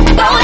Oh.